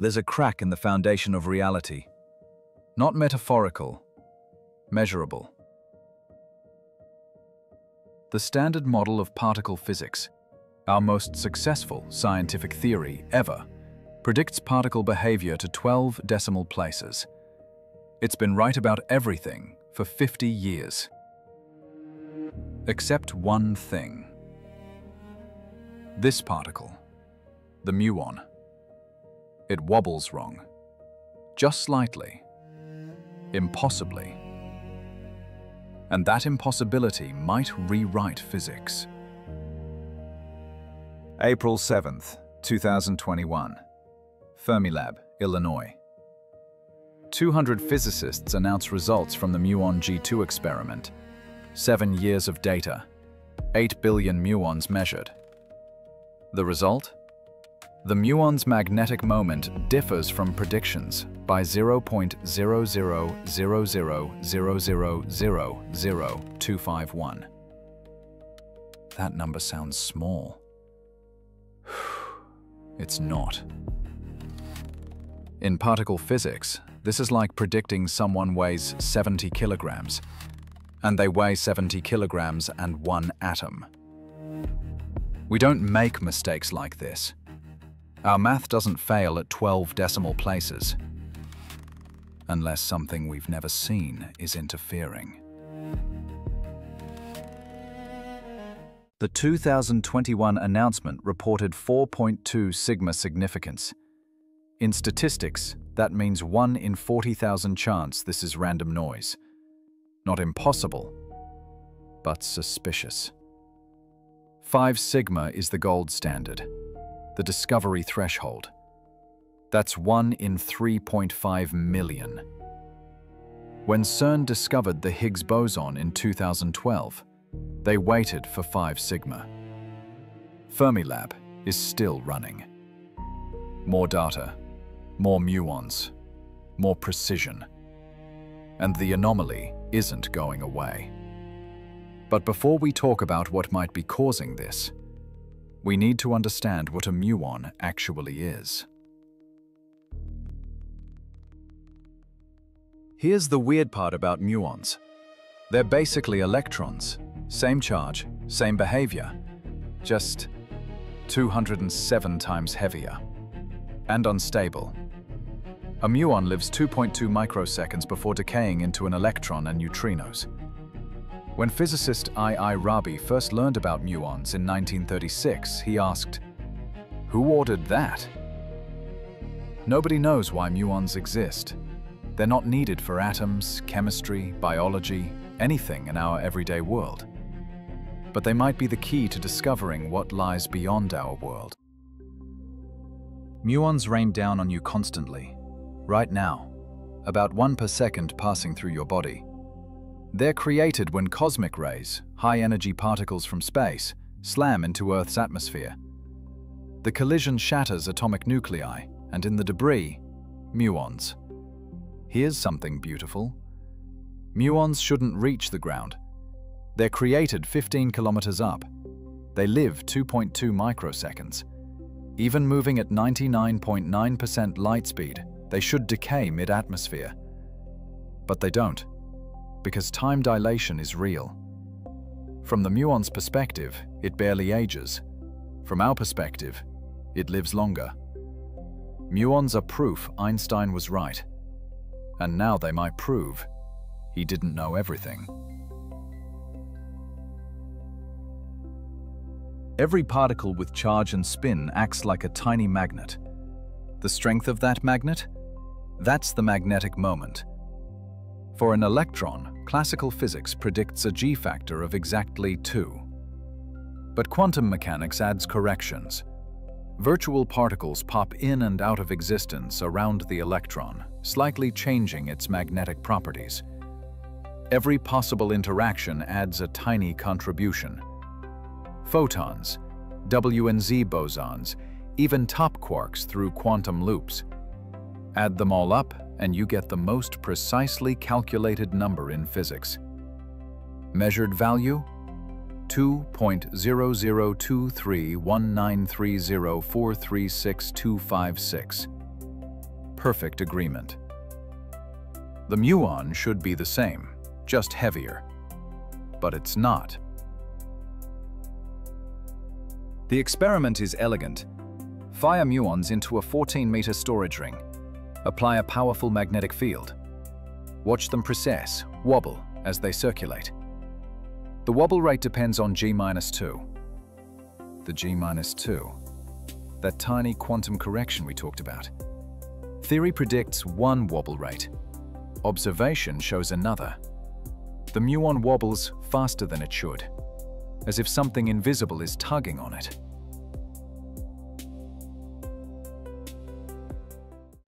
There's a crack in the foundation of reality. Not metaphorical, measurable. The standard model of particle physics, our most successful scientific theory ever, predicts particle behavior to 12 decimal places. It's been right about everything for 50 years. Except one thing. This particle, the muon. It wobbles wrong. Just slightly. Impossibly. And that impossibility might rewrite physics. April 7th, 2021. Fermilab, Illinois. 200 physicists announce results from the muon G2 experiment. Seven years of data. 8 billion muons measured. The result? The muon's magnetic moment differs from predictions by 0.00000000251. That number sounds small. It's not. In particle physics, this is like predicting someone weighs 70 kilograms, and they weigh 70 kilograms and one atom. We don't make mistakes like this. Our math doesn't fail at 12 decimal places, unless something we've never seen is interfering. The 2021 announcement reported 4.2 sigma significance. In statistics, that means 1 in 40,000 chance this is random noise. Not impossible, but suspicious. 5 sigma is the gold standard, the discovery threshold. That's 1 in 3.5 million. When CERN discovered the Higgs boson in 2012, they waited for 5 sigma. Fermilab is still running. More data, more muons, more precision. And the anomaly isn't going away. But before we talk about what might be causing this, we need to understand what a muon actually is. Here's the weird part about muons. They're basically electrons, same charge, same behavior, just 207 times heavier and unstable. A muon lives 2.2 microseconds before decaying into an electron and neutrinos. When physicist I. I. Rabi first learned about muons in 1936, he asked, Who ordered that? Nobody knows why muons exist. They're not needed for atoms, chemistry, biology, anything in our everyday world. But they might be the key to discovering what lies beyond our world. Muons rain down on you constantly, right now, about one per second passing through your body. They're created when cosmic rays, high-energy particles from space, slam into Earth's atmosphere. The collision shatters atomic nuclei, and in the debris, muons. Here's something beautiful. Muons shouldn't reach the ground. They're created 15 kilometers up. They live 2.2 microseconds. Even moving at 99.9% light speed, they should decay mid-atmosphere. But they don't, because time dilation is real. From the muon's perspective, it barely ages. From our perspective, it lives longer. Muons are proof Einstein was right. And now they might prove he didn't know everything. Every particle with charge and spin acts like a tiny magnet. The strength of that magnet? That's the magnetic moment. For an electron, classical physics predicts a g-factor of exactly 2. But quantum mechanics adds corrections. Virtual particles pop in and out of existence around the electron, slightly changing its magnetic properties. Every possible interaction adds a tiny contribution. Photons, W and Z bosons, even top quarks through quantum loops. Add them all up and you get the most precisely calculated number in physics. Measured value? 2.00231930436256. perfect agreement. The muon should be the same, just heavier. But it's not. The experiment is elegant. Fire muons into a 14-meter storage ring. Apply a powerful magnetic field. Watch them precess, wobble, as they circulate. The wobble rate depends on G-2. The G-2. That tiny quantum correction we talked about. Theory predicts one wobble rate. Observation shows another. The muon wobbles faster than it should, as if something invisible is tugging on it.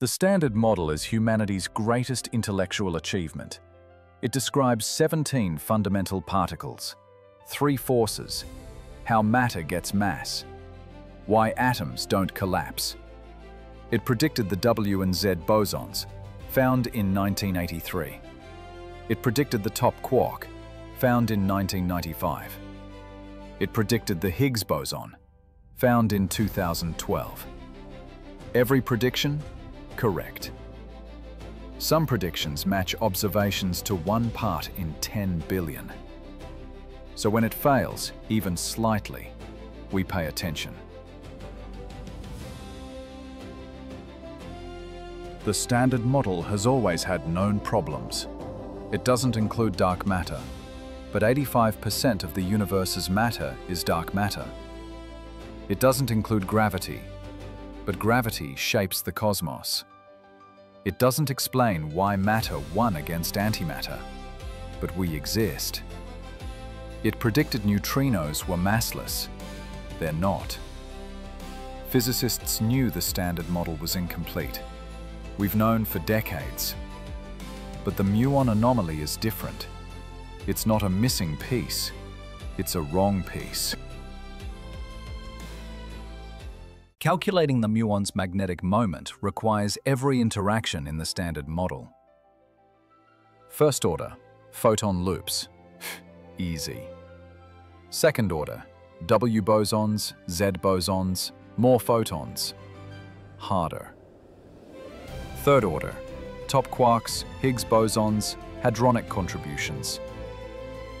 The Standard Model is humanity's greatest intellectual achievement. It describes 17 fundamental particles, three forces, how matter gets mass, why atoms don't collapse. It predicted the W and Z bosons, found in 1983. It predicted the top quark, found in 1995. It predicted the Higgs boson, found in 2012. Every prediction correct. Some predictions match observations to one part in 10 billion. So when it fails, even slightly, we pay attention. The Standard Model has always had known problems. It doesn't include dark matter, but 85% of the universe's matter is dark matter. It doesn't include gravity, but gravity shapes the cosmos. It doesn't explain why matter won against antimatter, but we exist. It predicted neutrinos were massless. They're not. Physicists knew the Standard Model was incomplete. We've known for decades. But the muon anomaly is different. It's not a missing piece, it's a wrong piece. Calculating the muon's magnetic moment requires every interaction in the standard model. First order, photon loops. Easy. Second order, W bosons, Z bosons, more photons. Harder. Third order, top quarks, Higgs bosons, hadronic contributions.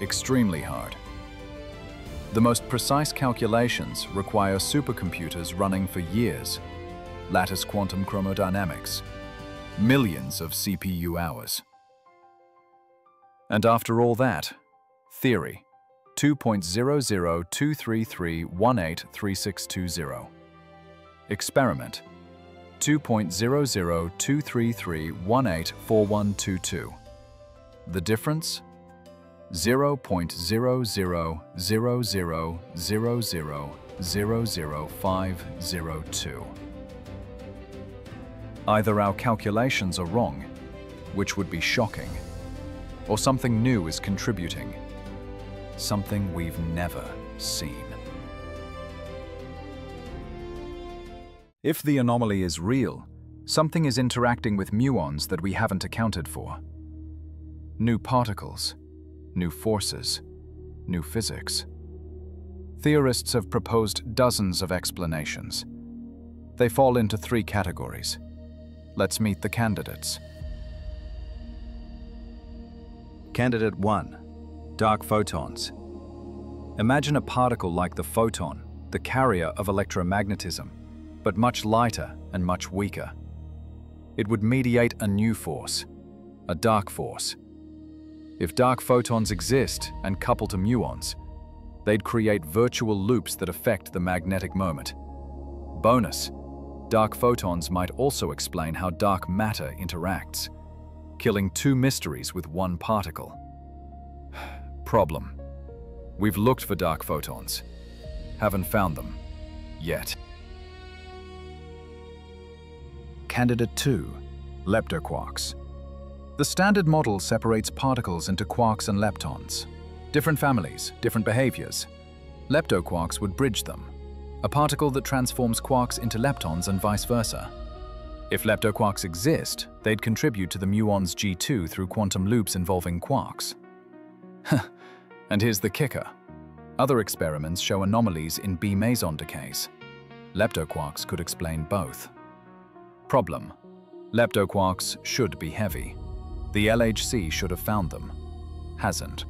Extremely hard. The most precise calculations require supercomputers running for years, lattice quantum chromodynamics, millions of CPU hours. And after all that, theory, 2.002331833620. Experiment, 2.002331841122. The difference? 0.00000000502. Either our calculations are wrong, which would be shocking, or something new is contributing, something we've never seen. If the anomaly is real, something is interacting with muons that we haven't accounted for. New particles, new forces, new physics. Theorists have proposed dozens of explanations. They fall into three categories. Let's meet the candidates. Candidate 1. Dark photons. Imagine a particle like the photon, the carrier of electromagnetism, but much lighter and much weaker. It would mediate a new force, a dark force, if dark photons exist and couple to muons, they'd create virtual loops that affect the magnetic moment. Bonus, dark photons might also explain how dark matter interacts, killing two mysteries with one particle. Problem. We've looked for dark photons. Haven't found them. Yet. Candidate 2. Leptoquarks. The standard model separates particles into quarks and leptons. Different families, different behaviors. Leptoquarks would bridge them, a particle that transforms quarks into leptons and vice versa. If leptoquarks exist, they'd contribute to the muon's G2 through quantum loops involving quarks. and here's the kicker. Other experiments show anomalies in B meson decays. Leptoquarks could explain both. Problem. Leptoquarks should be heavy. The LHC should have found them. Hasn't.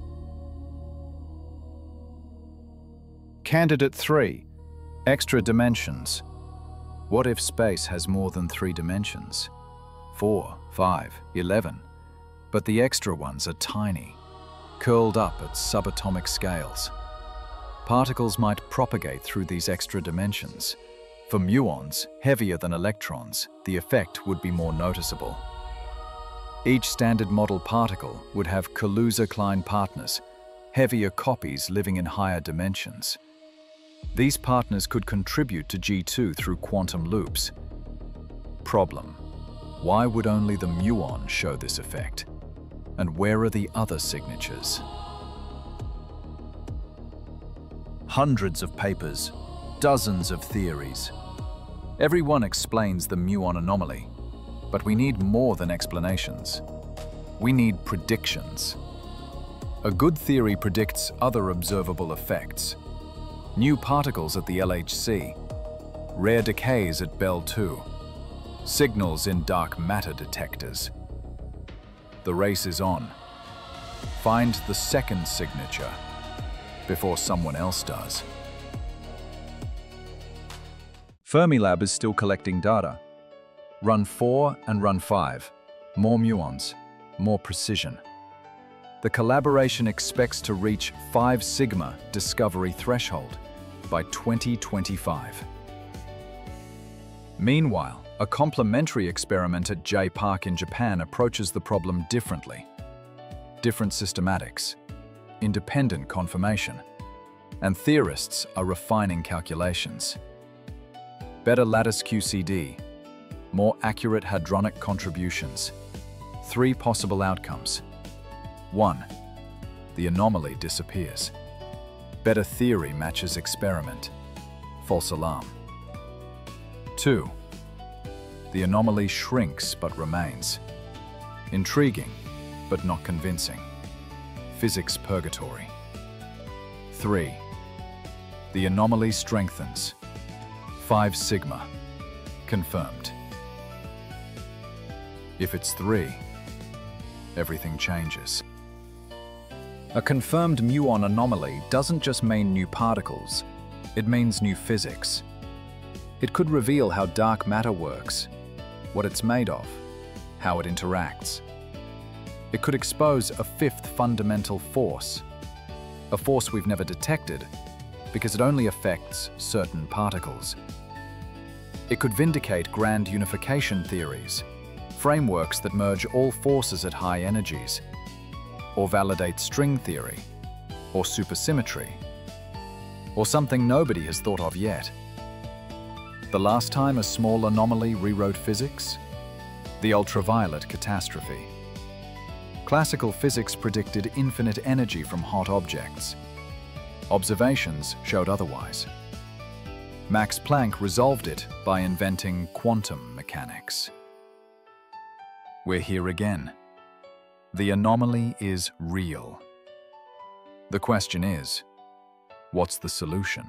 Candidate 3. Extra dimensions. What if space has more than three dimensions? 4, 5, 11. But the extra ones are tiny, curled up at subatomic scales. Particles might propagate through these extra dimensions. For muons, heavier than electrons, the effect would be more noticeable. Each standard model particle would have Kaluza-Klein partners, heavier copies living in higher dimensions. These partners could contribute to G2 through quantum loops. Problem. Why would only the muon show this effect? And where are the other signatures? Hundreds of papers, dozens of theories. Everyone explains the muon anomaly, but we need more than explanations. We need predictions. A good theory predicts other observable effects, new particles at the LHC, rare decays at Belle 2, signals in dark matter detectors. The race is on. Find the second signature before someone else does. Fermilab is still collecting data. Run 4 and Run 5. More muons, more precision. The collaboration expects to reach 5 sigma discovery threshold by 2025. Meanwhile, a complementary experiment at J-PARC in Japan approaches the problem differently. Different systematics, independent confirmation, and theorists are refining calculations. Better lattice QCD, more accurate hadronic contributions. Three possible outcomes. 1. The anomaly disappears. Better theory matches experiment. False alarm. 2. The anomaly shrinks but remains. Intriguing, but not convincing. Physics purgatory. 3. The anomaly strengthens. 5 sigma. Confirmed. If it's 3, everything changes. A confirmed muon anomaly doesn't just mean new particles, it means new physics. It could reveal how dark matter works, what it's made of, how it interacts. It could expose a fifth fundamental force, a force we've never detected because it only affects certain particles. It could vindicate grand unification theories, frameworks that merge all forces at high energies or validate string theory, or supersymmetry, or something nobody has thought of yet. The last time a small anomaly rewrote physics? The ultraviolet catastrophe. Classical physics predicted infinite energy from hot objects. Observations showed otherwise. Max Planck resolved it by inventing quantum mechanics. We're here again. The anomaly is real. The question is, what's the solution?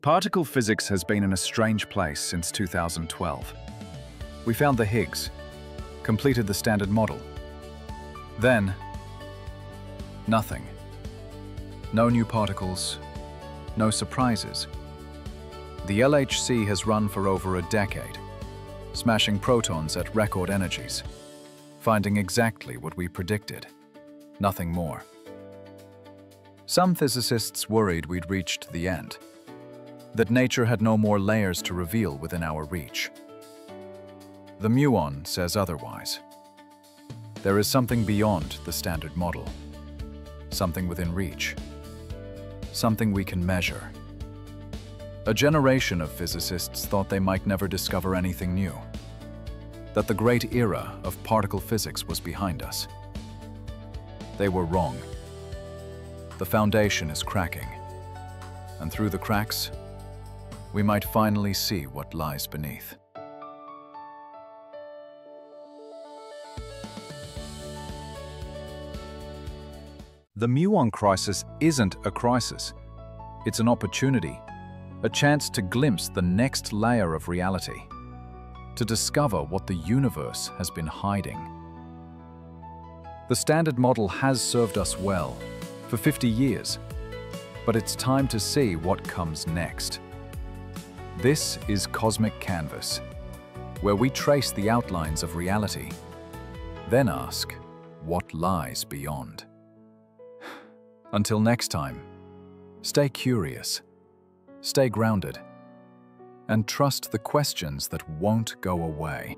Particle physics has been in a strange place since 2012. We found the Higgs, completed the standard model. Then, nothing. No new particles, no surprises. The LHC has run for over a decade, smashing protons at record energies, finding exactly what we predicted, nothing more. Some physicists worried we'd reached the end, that nature had no more layers to reveal within our reach. The muon says otherwise. There is something beyond the standard model, something within reach, something we can measure. A generation of physicists thought they might never discover anything new, that the great era of particle physics was behind us. They were wrong. The foundation is cracking, and through the cracks, we might finally see what lies beneath. The muon crisis isn't a crisis. It's an opportunity a chance to glimpse the next layer of reality, to discover what the universe has been hiding. The Standard Model has served us well for 50 years, but it's time to see what comes next. This is Cosmic Canvas, where we trace the outlines of reality, then ask, what lies beyond? Until next time, stay curious, stay grounded, and trust the questions that won't go away.